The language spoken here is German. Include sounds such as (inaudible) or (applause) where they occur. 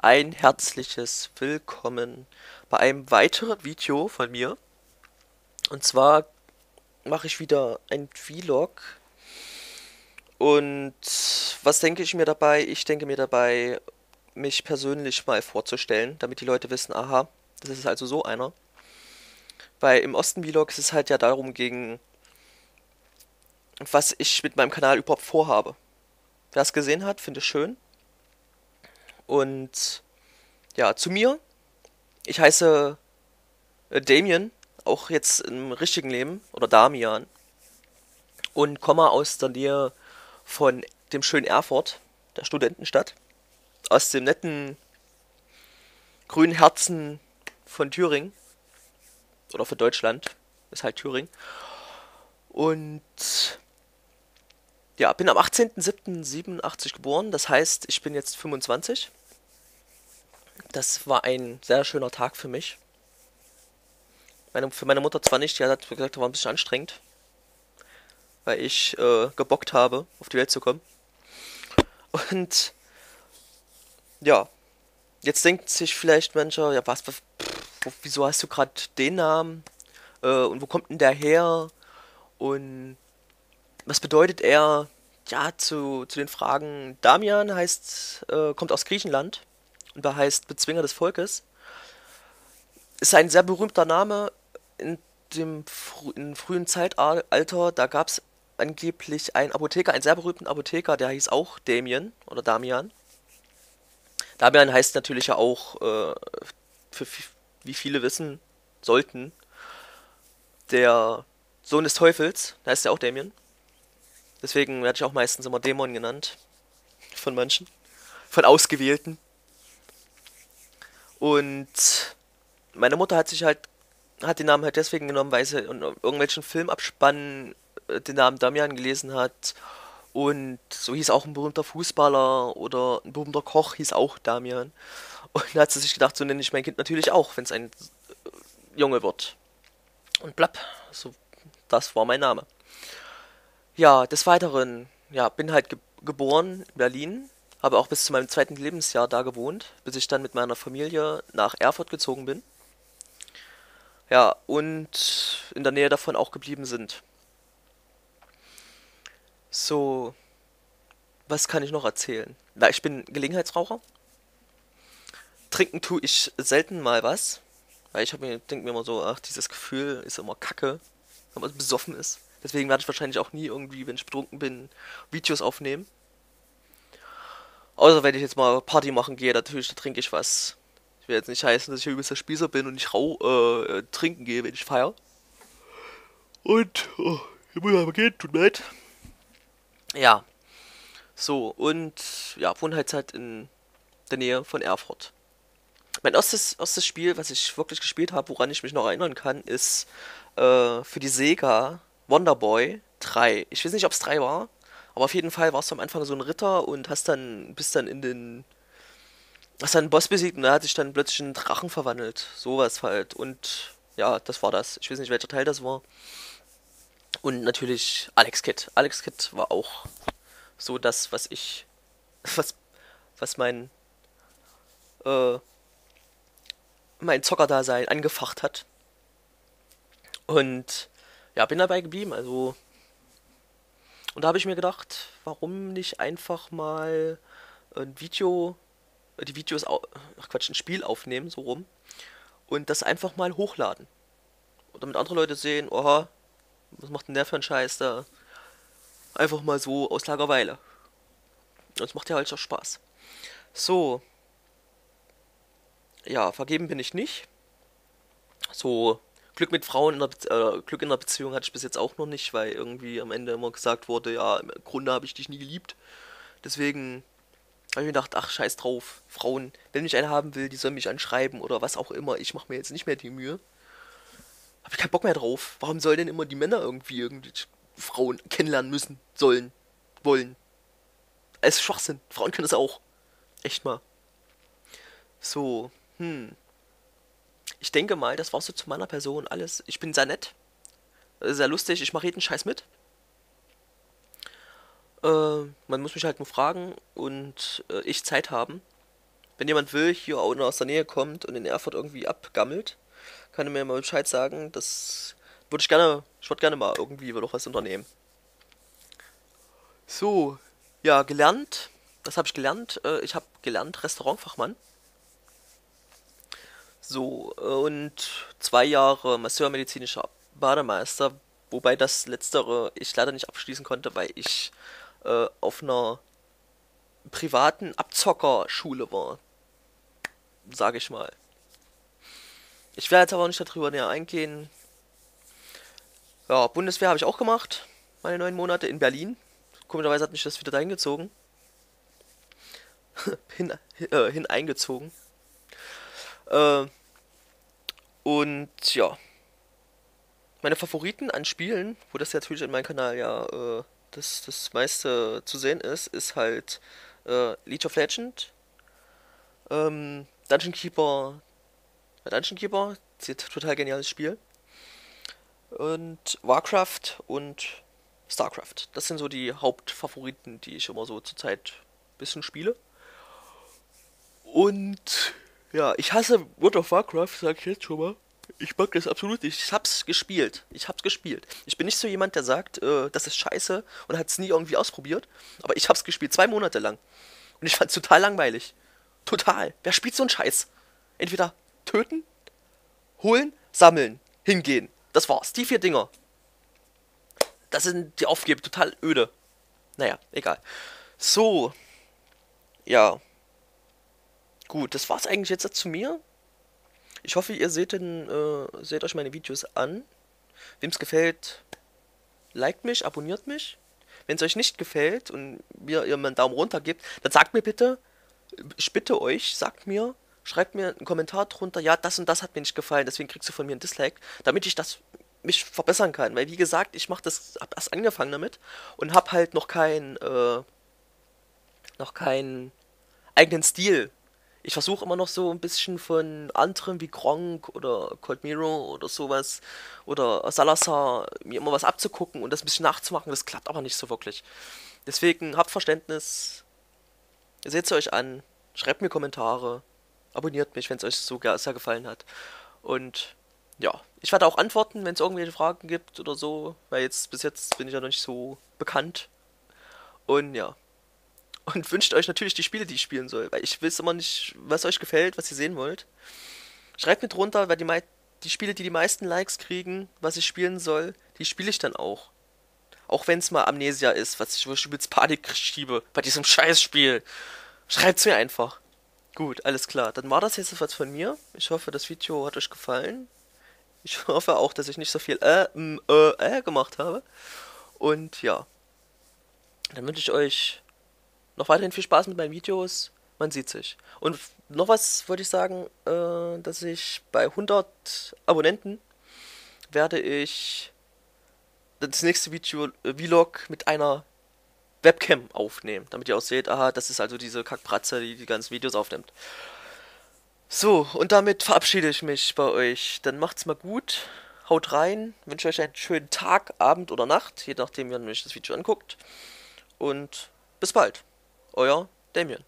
ein herzliches Willkommen bei einem weiteren Video von mir. Und zwar mache ich wieder ein Vlog. Und was denke ich mir dabei? Ich denke mir dabei, mich persönlich mal vorzustellen, damit die Leute wissen, aha, das ist also so einer. Weil im Osten-Vlog ist es halt ja darum ging, was ich mit meinem Kanal überhaupt vorhabe. Wer es gesehen hat, finde ich schön. Und ja, zu mir. Ich heiße äh, Damien, auch jetzt im richtigen Leben, oder Damian. Und komme aus der Nähe von dem schönen Erfurt, der Studentenstadt. Aus dem netten grünen Herzen von Thüringen. Oder von Deutschland. Ist halt Thüringen. Und ja, bin am 18.07.87 geboren. Das heißt, ich bin jetzt 25. Das war ein sehr schöner Tag für mich. Meine, für meine Mutter zwar nicht, die hat gesagt, war ein bisschen anstrengend. Weil ich äh, gebockt habe, auf die Welt zu kommen. Und ja, jetzt denkt sich vielleicht mancher, ja was, pff, wieso hast du gerade den Namen? Äh, und wo kommt denn der her? Und was bedeutet er? Ja, zu, zu den Fragen, Damian heißt, äh, kommt aus Griechenland und da heißt Bezwinger des Volkes. Ist ein sehr berühmter Name in dem fr in frühen Zeitalter. Da gab es angeblich einen Apotheker, einen sehr berühmten Apotheker, der hieß auch Damien oder Damian. Damian heißt natürlich ja auch, äh, für, wie viele wissen sollten, der Sohn des Teufels, da heißt er auch Damien. Deswegen werde ich auch meistens immer Dämon genannt. Von manchen. Von Ausgewählten. Und meine Mutter hat sich halt, hat den Namen halt deswegen genommen, weil sie in irgendwelchen Filmabspannen äh, den Namen Damian gelesen hat. Und so hieß auch ein berühmter Fußballer oder ein berühmter Koch hieß auch Damian. Und da hat sie sich gedacht, so nenne ich mein Kind natürlich auch, wenn es ein äh, Junge wird. Und blapp, so, das war mein Name. Ja, des Weiteren, ja, bin halt ge geboren in Berlin, habe auch bis zu meinem zweiten Lebensjahr da gewohnt, bis ich dann mit meiner Familie nach Erfurt gezogen bin. Ja, und in der Nähe davon auch geblieben sind. So, was kann ich noch erzählen? Na, ich bin Gelegenheitsraucher. Trinken tue ich selten mal was, weil ich mir denke mir immer so, ach, dieses Gefühl ist immer kacke, wenn man besoffen ist. Deswegen werde ich wahrscheinlich auch nie irgendwie, wenn ich betrunken bin, Videos aufnehmen. Außer wenn ich jetzt mal Party machen gehe, natürlich, da trinke ich was. Ich will jetzt nicht heißen, dass ich übelster Spießer bin und nicht rau äh, trinken gehe, wenn ich feiere. Und, oh, ich muss aber gehen, tut mir leid. Ja. So, und, ja, wohne halt halt in der Nähe von Erfurt. Mein erstes, erstes Spiel, was ich wirklich gespielt habe, woran ich mich noch erinnern kann, ist äh, für die Sega Wonderboy 3. Ich weiß nicht, ob es 3 war. Aber auf jeden Fall warst du am Anfang so ein Ritter und hast dann, bist dann in den. Hast dann einen Boss besiegt und da hat sich dann plötzlich ein Drachen verwandelt. Sowas halt. Und ja, das war das. Ich weiß nicht, welcher Teil das war. Und natürlich Alex Kidd. Alex Kidd war auch so das, was ich. (laughs) Was, was mein. Äh, mein Zockerdasein angefacht hat. Und ja, bin dabei geblieben. Also und da habe ich mir gedacht, warum nicht einfach mal ein Video, die Videos, ach Quatsch, ein Spiel aufnehmen, so rum, und das einfach mal hochladen. Und damit andere Leute sehen, oha, was macht denn der für ein Scheiß da? Einfach mal so aus Lagerweile. Und es macht ja halt schon Spaß. So. Ja, vergeben bin ich nicht. So Glück mit Frauen in der äh, Glück in der Beziehung hatte ich bis jetzt auch noch nicht, weil irgendwie am Ende immer gesagt wurde, ja, im Grunde habe ich dich nie geliebt. Deswegen habe ich mir gedacht, ach, scheiß drauf. Frauen, wenn ich eine haben will, die sollen mich anschreiben oder was auch immer. Ich mache mir jetzt nicht mehr die Mühe. Habe ich keinen Bock mehr drauf. Warum sollen denn immer die Männer irgendwie irgendwie Frauen kennenlernen müssen, sollen, wollen? Es ist Schwachsinn. Frauen können das auch. Echt mal. So, hm ich denke mal, das war so zu meiner Person alles. Ich bin sehr nett, sehr lustig, ich mache jeden Scheiß mit. Äh, man muss mich halt nur fragen und äh, ich Zeit haben. wenn jemand will, hier auch aus der Nähe kommt und in Erfurt irgendwie abgammelt, kann er mir mal Bescheid sagen. Das würde ich gerne, ich würde gerne mal irgendwie noch was unternehmen. So, ja, gelernt. Was habe ich gelernt? Äh, ich habe gelernt Restaurantfachmann. So, und zwei Jahre Masseur medizinischer Bademeister, wobei das letztere ich leider nicht abschließen konnte, weil ich äh, auf einer privaten Abzockerschule war. Sage ich mal. Ich werde jetzt aber nicht darüber näher eingehen. Ja, Bundeswehr habe ich auch gemacht. Meine neun Monate in Berlin. Komischerweise hat mich das wieder dahin gezogen. (laughs) hin, äh, hineingezogen. Äh, und ja. Meine Favoriten an Spielen, wo das natürlich in meinem Kanal ja äh, das, das meiste zu sehen ist, ist halt äh, League of Legends, ähm, Dungeon Keeper, Dungeon Keeper, total geniales Spiel. Und Warcraft und StarCraft. Das sind so die Hauptfavoriten, die ich immer so zurzeit ein bisschen spiele. Und ja, ich hasse World of Warcraft, sag ich jetzt schon mal. Ich mag das absolut nicht. Ich hab's gespielt. Ich hab's gespielt. Ich bin nicht so jemand, der sagt, äh, das ist scheiße und hat's nie irgendwie ausprobiert. Aber ich hab's gespielt, zwei Monate lang. Und ich fand's total langweilig. Total. Wer spielt so einen Scheiß? Entweder töten, holen, sammeln, hingehen. Das war's. Die vier Dinger. Das sind die Aufgaben total öde. Naja, egal. So. Ja. Gut, das war's eigentlich jetzt zu mir. Ich hoffe, ihr seht, den, äh, seht euch meine Videos an. Wem es gefällt, liked mich, abonniert mich. Wenn es euch nicht gefällt und mir ihr einen Daumen runter gebt, dann sagt mir bitte, ich bitte euch, sagt mir, schreibt mir einen Kommentar drunter, ja, das und das hat mir nicht gefallen, deswegen kriegst du von mir ein Dislike, damit ich das mich verbessern kann. Weil wie gesagt, ich mache das, hab erst angefangen damit und hab halt noch kein, äh, noch keinen eigenen Stil ich versuche immer noch so ein bisschen von anderen wie Gronk oder Cold Mirror oder sowas oder Salazar mir immer was abzugucken und das ein bisschen nachzumachen. Das klappt aber nicht so wirklich. Deswegen habt Verständnis, seht es euch an, schreibt mir Kommentare, abonniert mich, wenn es euch so sehr gefallen hat. Und ja, ich werde auch antworten, wenn es irgendwelche Fragen gibt oder so, weil jetzt bis jetzt bin ich ja noch nicht so bekannt. Und ja und wünscht euch natürlich die Spiele, die ich spielen soll, weil ich weiß immer nicht, was euch gefällt, was ihr sehen wollt. Schreibt mir drunter, wer die, die Spiele, die die meisten Likes kriegen, was ich spielen soll, die spiele ich dann auch. Auch wenn es mal Amnesia ist, was ich übelst Panik schiebe bei diesem Scheißspiel. Schreibt's mir einfach. Gut, alles klar. Dann war das jetzt was von mir. Ich hoffe, das Video hat euch gefallen. Ich (laughs) hoffe auch, dass ich nicht so viel äh, äh, äh gemacht habe. Und ja. Dann wünsche ich euch noch weiterhin viel Spaß mit meinen Videos. Man sieht sich. Und noch was wollte ich sagen, äh, dass ich bei 100 Abonnenten werde ich das nächste Video äh, Vlog mit einer Webcam aufnehmen, damit ihr auch seht, aha, das ist also diese Kackbratze, die die ganzen Videos aufnimmt. So, und damit verabschiede ich mich bei euch. Dann macht's mal gut, haut rein, wünsche euch einen schönen Tag, Abend oder Nacht, je nachdem, wie ihr euch das Video anguckt. Und bis bald. Euer Damien.